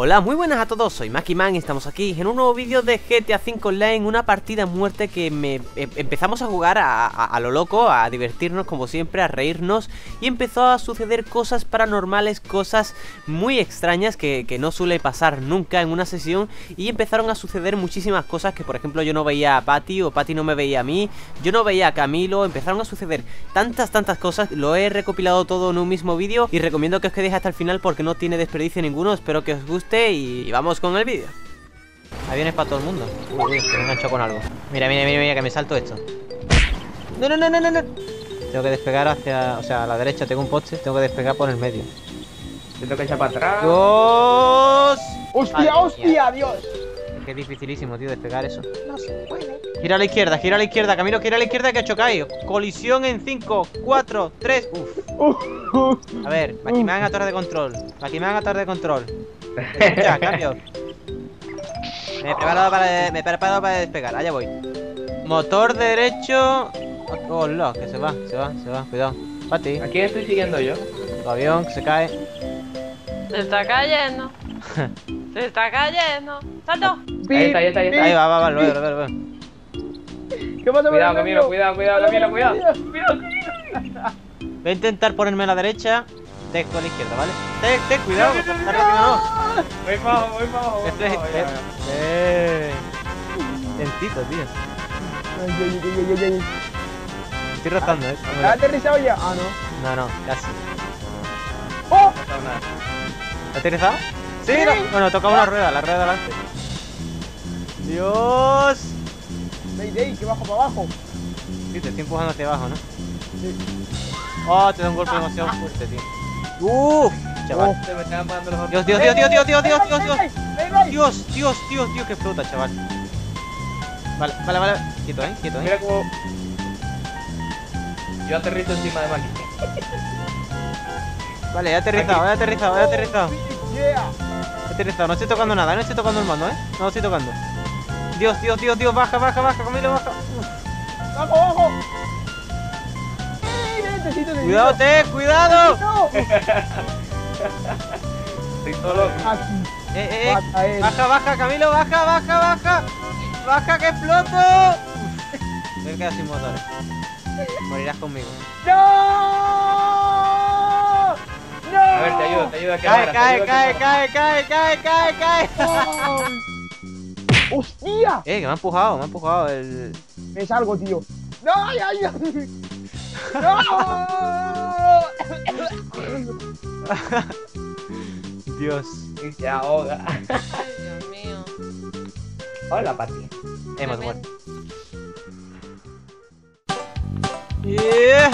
Hola, muy buenas a todos, soy Man y estamos aquí en un nuevo vídeo de GTA V Online, una partida muerte que me em, empezamos a jugar a, lo loco, a divertirnos como siempre, a reírnos y empezó a suceder cosas paranormales, cosas muy extrañas que, no suele pasar nunca en una sesión y empezaron a suceder muchísimas cosas que por ejemplo yo no veía a Patty o Patty no me veía a mí, yo no veía a Camilo, empezaron a suceder tantas, tantas cosas, lo he recopilado todo en un mismo vídeo y recomiendo que os quedéis hasta el final porque no tiene desperdicio ninguno, espero que os guste y, vamos con el vídeo. Aviones para todo el mundo. Uy, uy, me engancho con algo. Mira, mira, mira, mira, que me salto esto. No, no, no, no, no, no. Tengo que despegar hacia, o sea, a la derecha tengo un poste, tengo que despegar por el medio. Tengo que echar para atrás. ¡Dios! ¡Hostia, hostia, Dios! Qué dificilísimo, tío, despegar eso. No se puede. Gira a la izquierda, gira a la izquierda, Camilo, gira a la izquierda que ha chocado. Colisión en 5, 4, 3. Uf. A ver, Maquiman a torre de control. Maquiman a torre de control. Ya, cambio. Me he preparado para, me he preparado para despegar. Allá voy. Motor derecho. Oh, lo, que se va, se va, se va. Cuidado. Pati. ¿A quién estoy siguiendo yo? Tu avión que se cae. Se está cayendo. se está cayendo. ¡Salto! Ahí está, ahí está, ahí está. Ahí va, va, va, lo veo, lo veo, lo veo. ¿Qué pasa, cuidado, Camilo, cuidado, cuidado, Camilo, cuidado. Cuidado, Voy a intentar ponerme a la derecha. Tec a la izquierda, ¿vale? Tec, Tec, cuidado, que está rápido, no. Voy para abajo, voy para abajo. Este es. Eh. Lentito, tío. Ay, ay, ay, ay, ay. Estoy rozando, eh. ¿Has aterrizado ya? Ah, no. No, no, casi. ¡Oh! ¿Has aterrizado? Sí, no. Bueno, toca una rueda, la rueda delante. Dios. Mayday, que bajo para abajo. Sí, te estoy empujando hacia abajo, ¿no? Sí. Oh, te da un golpe demasiado fuerte, tío. Uff, chaval. Dios, Dios, Dios, Dios, Dios, Dios, Dios, Dios, Dios. Dios, Dios, Dios, Dios, que flota, chaval. Vale, vale, vale. Quieto, eh, quieto, eh. Mira cómo. Yo aterrizo encima de Maki. Vale, he aterrizado, he aterrizado, he aterrizado. He aterrizado, no estoy tocando nada, no estoy tocando el mando, eh. No lo estoy tocando. Dios, Dios, Dios, Dios, baja, baja, baja, Camilo, baja necesito. Cuidado, te, cuidado. Estoy todo. Aquí. Eh, eh, eh. Baja, baja, Camilo, baja, baja, baja. Baja que exploto. Cerca sin motores. Morirás conmigo. ¡No! ¡No! A ver, te ayudo, te ayudo a. Cae, cae, cae, cae, cae, cae, cae, cae. ¡Hostia! Eh, que me ha empujado, me ha empujado el. Me salgo, tío. ¡No, ¡Ay, ay, ay! ¡No! Dios. Y se ahoga. Ay, Dios mío. Hola, Pati. Hemos muerto. Yeah.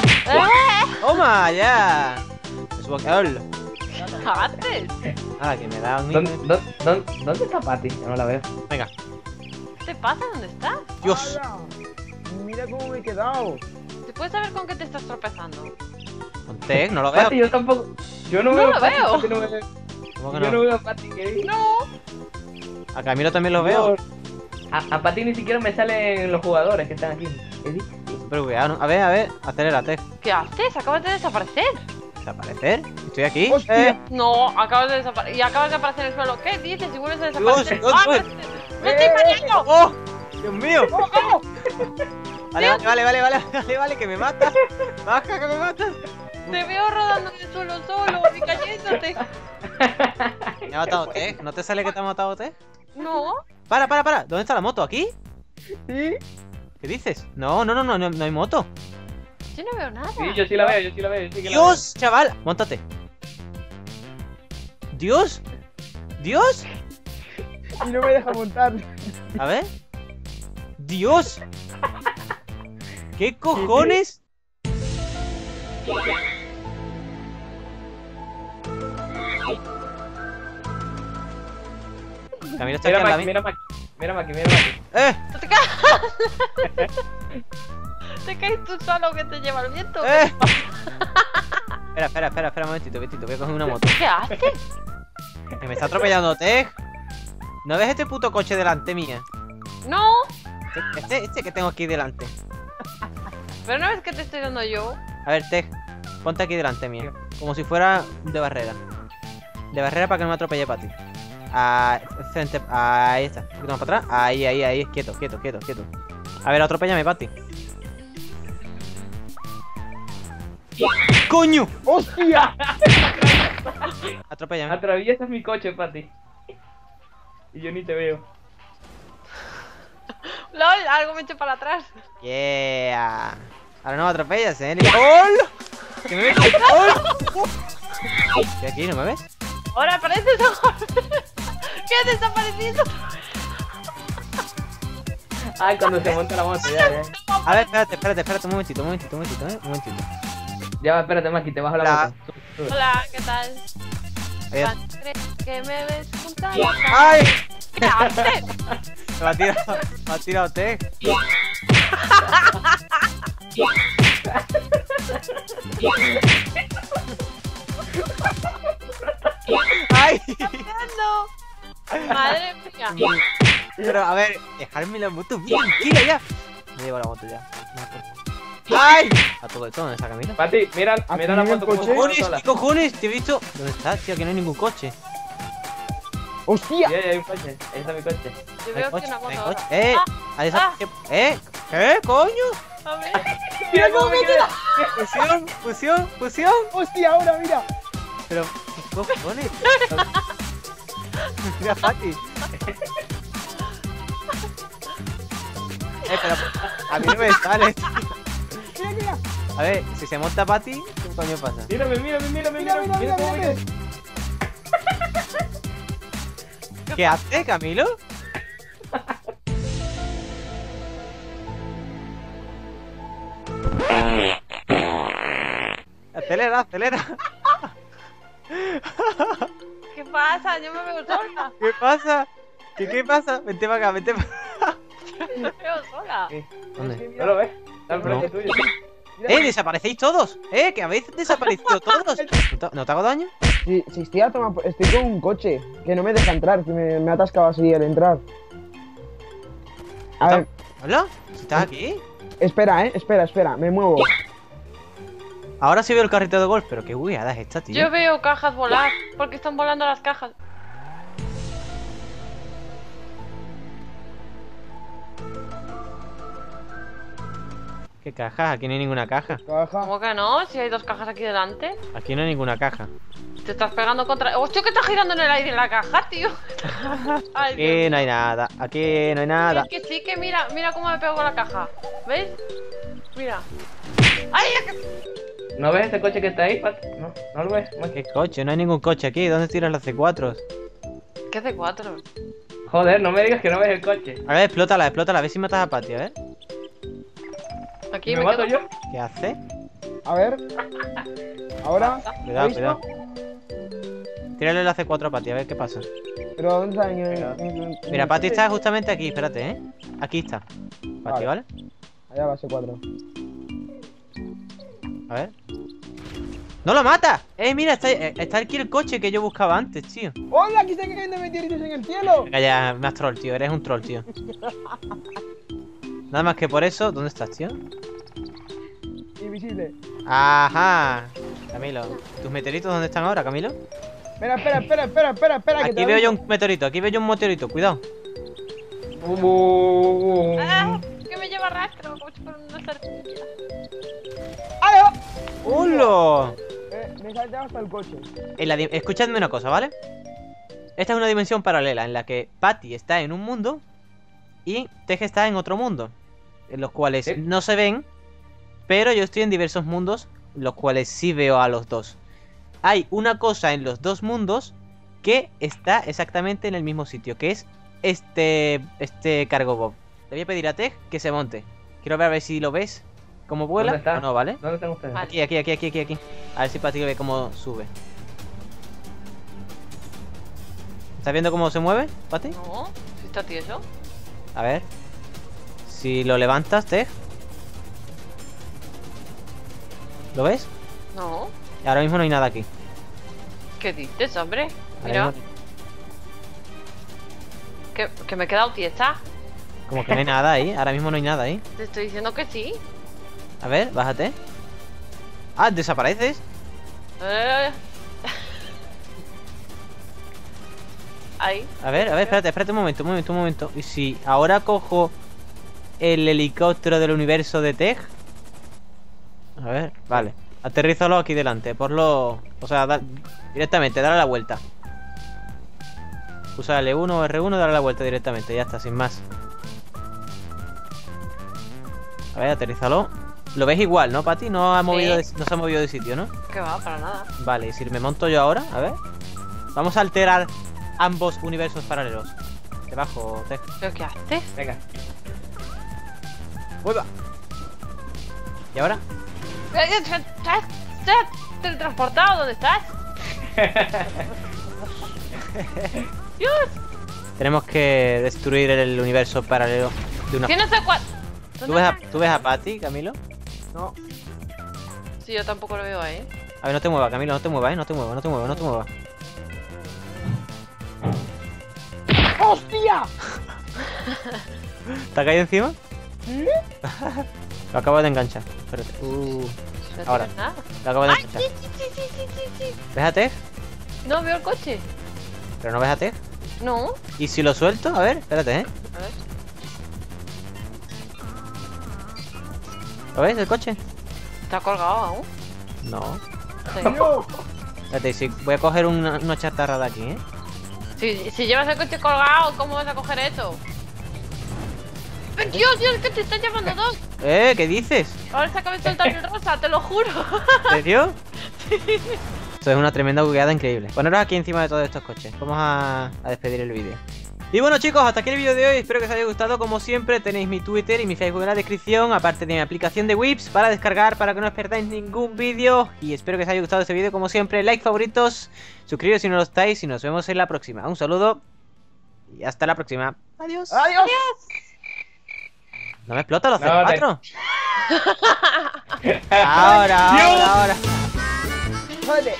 ¡Toma, ya! Es boqueol. Antes. Ah, que me da un ¿Dónde, dónde, dónde está Patty? Yo no la veo. Venga. ¿Qué te pasa? ¿Dónde estás? Dios. Mira cómo me he quedado. ¿Te puedes saber con qué te estás tropezando? Con Tech, no lo veo. Patty, yo tampoco. Yo no, No veo lo veo. Patty no me ve. ¿Cómo que Yo no no? veo a Patty, ¿qué? No. A Camilo también lo veo. A, a Patty ni siquiera me salen los jugadores que están aquí. Pero cuidado. A ver, a ver, acelérate. ¿Qué haces? Acabas de desaparecer. ¿Desaparecer? Estoy aquí. Eh, No, acabas de desaparecer. Y acabas de aparecer en el suelo. ¿Qué dices? Si vuelves a Dios, desaparecer. Dios, ¡Ah, Dios. ¡Me estoy mareando! ¡Oh! ¡Dios mío! ¡Oh, oh! Vale, vale, vale, vale, vale, vale, vale, que me mata. Baja, que me mata. Te veo rodando en el suelo solo y cayéndote. Me ha matado Tech. ¿No te sale que te ha matado Tech? No. Para, para, para. ¿Dónde está la moto? ¿Aquí? ¿Sí? ¿Qué dices? No, no, no, no, no, hay moto. Yo no veo nada. Sí, yo sí la veo, yo sí la veo. Yo sí que la Dios, chaval. Móntate. Dios. Dios. Y no me deja montar. A ver. Dios. ¿Qué cojones? Camilo está Mira aquí Maki, mira Maki. Mira Maki, mira Maki. ¡Eh! No te caes. te caes tú solo que te lleva el viento. ¡Eh! espera, espera, espera, espera un momentito, momentito. Voy a coger una moto. ¿Qué haces? Que me está atropellando Tech. ¿No ves este puto coche delante mía? No. Este, este que tengo aquí delante. Pero no ves que te estoy dando yo. A ver, Tech, ponte aquí delante mía. Como si fuera de barrera. De barrera para que no me atropelle para ti. Ah, frente. Ahí está. Un poquito más para atrás. Ahí, ahí, ahí. Quieto, quieto, quieto, quieto. A ver, atropéllame, Pati. ¡Coño! ¡Hostia! Atropéllame. Atraviesas mi coche, Pati. Y yo ni te veo. LOL, algo me eché para atrás. Yeah. Ahora no me atropellas, eh. ¡Hola! ¿Que me ves? Estoy aquí, ¿no me ves? Ahora apareces. ¿Qué has desaparecido? Ay, cuando se monta la moto, ya, ya. A ver, espérate, espérate, espérate un momentito, un momentito, un momentito, eh. Un momentito. Ya, espérate, Maki, te bajo la La- moto. Hola, ¿qué tal? Adiós. ¿Crees que me ves juntar? ¡Ay! ¿Qué haces? Me ha tirado, me ha tirado. ¡Ay! Madre mía. Pero a ver, dejarme la moto bien tranquila ya. Me llevo la moto ya. ¡Ay! A todo esto, ¿dónde está Camilo? Pati, mira, ¿Aquí mira la moto coche? ¡Cojones! ¿Qué cojones? ¿Te he visto? ¿Dónde estás, tío? Aquí no hay ningún coche. ¡Hostia! Ya hay un coche. Ahí está mi coche. Yo veo que coche, una no hay moto ahora. ¡Eh! Ah, ¿Ha desaparecido? ¿Eh? ¿Qué? ¿Coño? A ver. Mira cómo me queda. Fusión, fusión, fusión. ¡Hostia, ahora mira! Pero, ¿qué cojones? Mira, Pati. Eh, pero a mí no me sale. ¡Mira, mira! A ver, si se monta Pati, ¿qué coño pasa? Mírame, mírame, mírame, ¡Mira, mírame. mira, mira! cómo me mira, queda. ¿Qué hace, Camilo? Acelera, acelera. ¿Qué pasa? Yo me veo sola. ¿Qué pasa? ¿Qué, qué pasa? Vente para acá, vente para Me veo sola. ¿Dónde? ¿No lo ves? Está al frente No. tuyo. ¡Eh, desaparecéis todos! ¡Eh, que habéis desaparecido todos! ¿No te, hago daño? Si, si estoy a tomar... Estoy con un coche que no me deja entrar, que me, me ha atascado así al entrar. A ver, ¿Hola? ¿Si estás aquí? espera, eh, espera, espera, me muevo. Ahora sí veo el carrito de golf, pero qué hueada es esta, tío. Yo veo cajas volar. porque están volando las cajas? ¿Qué cajas? Aquí no hay ninguna caja. Caja. ¿Cómo que no? Si hay dos cajas aquí delante. Aquí no hay ninguna caja. Te estás pegando contra. ¡Hostia, que está girando en el aire la caja, tío! Ay, Dios Aquí no hay nada. Aquí no hay nada. Es que sí, que mira, mira cómo me pego con la caja. ¿Ves? Mira. ¡Ay! que- ¿No ves ese coche que está ahí, Pati? No, no lo ves. ¿Qué coche? No hay ningún coche aquí. ¿Dónde tiras las C4? ¿Qué hace cuatro? Joder, no me digas que no ves el coche. A ver, explótala, explótala. A ver si matas a Patty, a ver. Aquí ¿Me, me, mato quedo. yo? ¿Qué hace? A ver. Ahora. Cuidado, cuidado. Tírale la C4 a Patty, a ver qué pasa. Pero ¿dónde está? En el- en- en- en Mira, el Patty está justamente aquí, espérate, ¿eh? Aquí está. Patty, Vale. ¿vale? Allá va, C4. A ver. ¡No lo mata! Eh, mira, está, eh, está aquí el coche que yo buscaba antes, tío. ¡Hola! Aquí están cayendo meteoritos en el cielo. Venga, ya, más troll, tío. Eres un troll, tío. Nada más que por eso. ¿Dónde estás, tío? Invisible. Ajá. Camilo. ¿Tus meteoritos dónde están ahora, Camilo? Espera, espera, espera, espera, espera, espera. que Aquí te veo yo un meteorito, aquí veo yo un meteorito, cuidado. Bu. ¡Ah! Que me lleva rastro, como si fuera una serpiente. ¡Ay, oh! ¡Hola! Me he saltado hasta el coche. En la di- Escuchadme una cosa, ¿vale? Esta es una dimensión paralela en la que Patty está en un mundo y Teje está en otro mundo, en los cuales no se ven, pero yo estoy en diversos mundos, los cuales sí veo a los dos. Hay una cosa en los dos mundos que está exactamente en el mismo sitio, que es este este cargo Bob. Le voy a pedir a Tej que se monte. Quiero ver a ver si lo ves, cómo vuela ¿Dónde está? o no, ¿vale? ¿Dónde están ustedes? Vale. Aquí, aquí, aquí, aquí, aquí, aquí. A ver si Patty ve cómo sube. ¿Estás viendo cómo se mueve, Patty? No, si está tieso. A ver. Si lo levantas, Tej. ¿Lo ves? No. Ahora mismo no hay nada aquí. ¿Qué dices, hombre? Mira, mismo- que, que me he quedado tiesa. Como que no hay nada ahí. Ahora mismo no hay nada ahí. Te estoy diciendo que sí. A ver, bájate. Ah, desapareces. Eh. ahí. A ver, a ver, espérate, espérate un momento, un momento, un momento. ¿Y si ahora cojo el helicóptero del universo de Tej? A ver, vale. Aterrízalo aquí delante, ponlo... O sea, da- directamente, dale la vuelta. Usa L1 o R1, dale la vuelta directamente, ya está, sin más. A ver, aterrízalo. Lo ves igual, ¿no, Pati? No, ha movido de- no se ha movido de sitio, ¿no? Que va, para nada. Vale, y si me monto yo ahora, a ver. Vamos a alterar ambos universos paralelos. Debajo, Tej. ¿Pero qué haces? Venga. ¡Vuelva! ¿Y ahora? ¿Estás estás teletransportado? ¿Dónde estás? Dios, Tenemos que destruir el universo paralelo de una que no sé cuál. ¿Tú ves, a, ¿Tú ves a Patty, Camilo? No. Sí, yo tampoco lo veo ahí. A ver, no te muevas, Camilo, no te muevas, ¿eh? No te muevas, no te muevas, no te muevas. ¡Hostia! ¿Te ha caído encima? lo acabo de enganchar. Espérate. Uh, No Ahora. nada. lo acabo de ¡Ay, enganchar. sí, sí, sí, sí, sí, sí, sí! ¿Ves a Tej? No veo el coche. ¿Pero no ves a Tej? No. ¿Y si lo suelto? A ver, espérate, ¿eh? ¿Lo ves, el coche? Está colgado aún. No. Sí. Espérate, si voy a coger una, una chatarra de aquí, ¿eh? Si, si llevas el coche colgado, ¿cómo vas a coger eso? ¡Eh, Dios, Dios, que te están llamando dos. ¿Eh? ¿Qué dices? Ahora se acaba el rosa, te lo juro. ¿En serio? Esto es una tremenda bugueada increíble. Poneros aquí encima de todos estos coches. Vamos a, a despedir el vídeo. Y bueno chicos, hasta aquí el vídeo de hoy, espero que os haya gustado como siempre, tenéis mi Twitter y mi Facebook en la descripción, aparte de mi aplicación de Whips para descargar para que no os perdáis ningún vídeo y espero que os haya gustado este vídeo como siempre, like, favoritos, suscribiros si no lo estáis y nos vemos en la próxima. Un saludo y hasta la próxima. Adiós. ¡Adiós! ¿No me explota los No, te- C4? ahora, ahora, ahora. ¡Joder!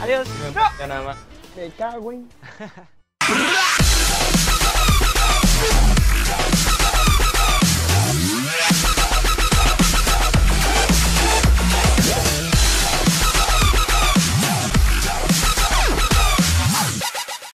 Adiós. No, ya nada más. Me cago en...